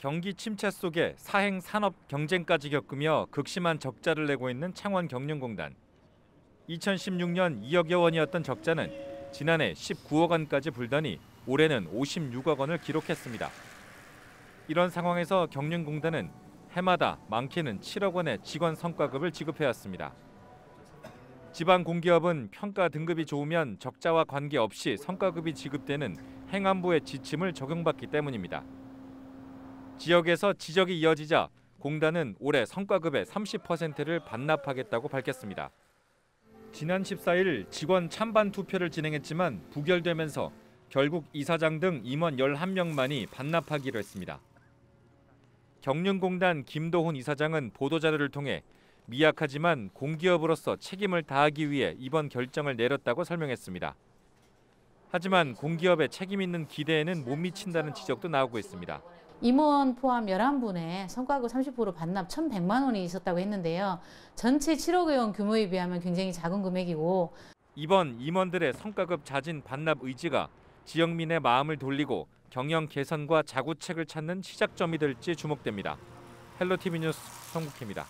경기 침체 속에 사행 산업 경쟁까지 겪으며 극심한 적자를 내고 있는 창원 경륜공단. 2016년 2억여 원이었던 적자는 지난해 19억 원까지 불더니 올해는 56억 원을 기록했습니다. 이런 상황에서 경륜공단은 해마다 많게는 7억 원의 직원 성과급을 지급해왔습니다. 지방 공기업은 평가 등급이 좋으면 적자와 관계없이 성과급이 지급되는 행안부의 지침을 적용받기 때문입니다. 지역에서 지적이 이어지자 공단은 올해 성과급의 30%를 반납하겠다고 밝혔습니다. 지난 14일 직원 찬반 투표를 진행했지만 부결되면서 결국 이사장 등 임원 11명만이 반납하기로 했습니다. 경륜공단 김도훈 이사장은 보도자료를 통해 미약하지만 공기업으로서 책임을 다하기 위해 이번 결정을 내렸다고 설명했습니다. 하지만 공기업의 책임 있는 기대에는 못 미친다는 지적도 나오고 있습니다. 임원 포함 11분의 성과급 30% 반납 1,100만 원이 있었다고 했는데요. 전체 7억여 원 규모에 비하면 굉장히 작은 금액이고 이번 임원들의 성과급 자진 반납 의지가 지역민의 마음을 돌리고 경영 개선과 자구책을 찾는 시작점이 될지 주목됩니다. 헬로티비 뉴스 성국희입니다.